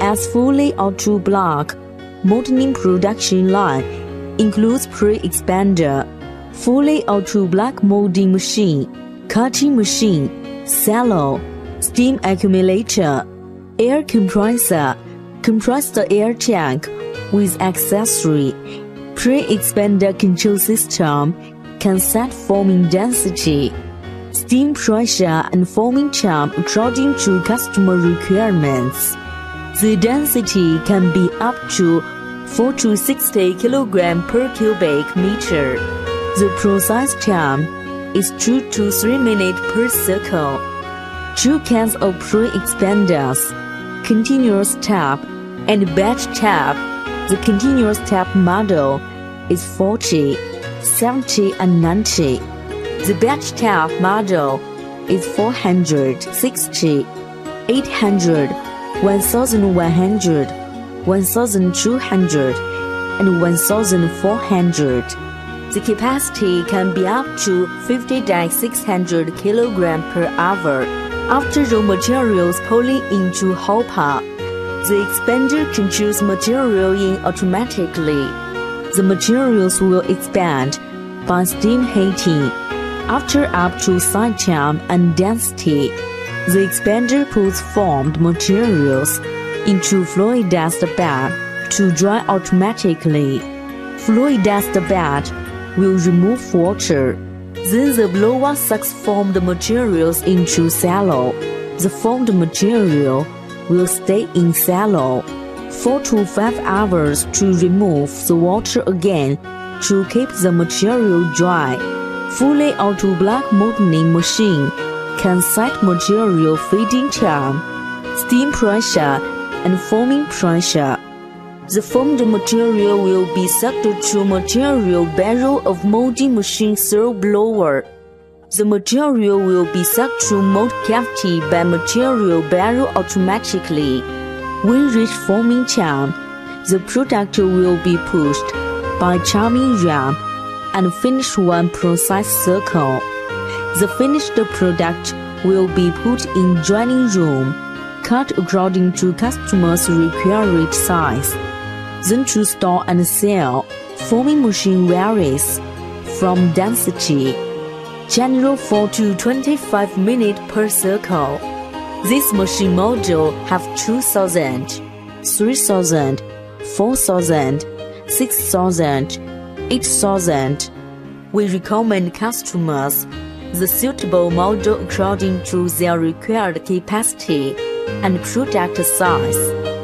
as fully auto block molding production line includes pre-expander, fully auto block molding machine, cutting machine, cello, steam accumulator, air compressor, compressed air tank with accessory, pre-expander control system can set forming density, steam pressure and forming temp according to customer requirements. The density can be up to 4 to 60 kg per cubic meter. The process time is 2 to 3 minutes per circle. Two kinds of pre-expanders, continuous tap and batch tap. The continuous tap model is 40, 70 and 90. The batch tap model is 460, 800, 1100, 1200, and 1400. The capacity can be up to 50 600 kg per hour. After raw materials pulling into hopper, the expander controls material in automatically. The materials will expand by steam heating. After up to side time and density, the expander puts formed materials into fluidized bed to dry automatically. Fluid dust bed will remove water. Then the blower sucks formed materials into cello. The formed material will stay in cello 4 to 5 hours to remove the water again to keep the material dry. Fully auto block molding machine can set material feeding time, steam pressure, and forming pressure. The formed material will be sucked to material barrel of molding machine through blower. The material will be sucked to mold cavity by material barrel automatically. When reach forming time, the product will be pushed by charming ramp and finish one precise circle. The finished product will be put in drying room, cut according to customer's required size. Then to store and sell, forming machine varies from density. General 4 to 25 minutes per circle. This machine model have 2000, 3000, 4000, 6000, 8000. We recommend customers the suitable model according to their required capacity and product size.